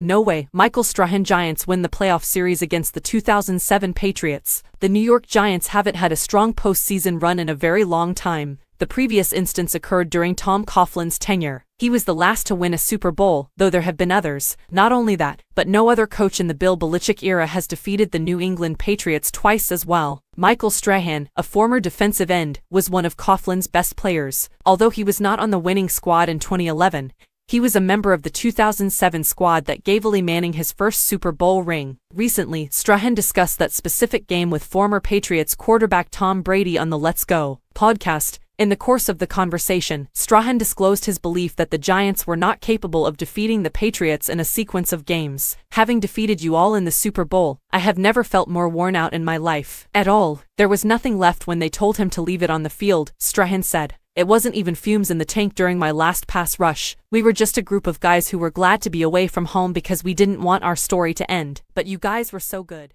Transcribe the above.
No way, Michael Strahan Giants win the playoff series against the 2007 Patriots. The New York Giants haven't had a strong postseason run in a very long time. The previous instance occurred during Tom Coughlin's tenure. He was the last to win a Super Bowl, though there have been others. Not only that, but no other coach in the Bill Belichick era has defeated the New England Patriots twice as well. Michael Strahan, a former defensive end, was one of Coughlin's best players. Although he was not on the winning squad in 2011, he was a member of the 2007 squad that gave Eli Manning his first Super Bowl ring. Recently, Strahan discussed that specific game with former Patriots quarterback Tom Brady on the Let's Go podcast. In the course of the conversation, Strahan disclosed his belief that the Giants were not capable of defeating the Patriots in a sequence of games. Having defeated you all in the Super Bowl, I have never felt more worn out in my life. At all, there was nothing left when they told him to leave it on the field, Strahan said. It wasn't even fumes in the tank during my last pass rush. We were just a group of guys who were glad to be away from home because we didn't want our story to end. But you guys were so good.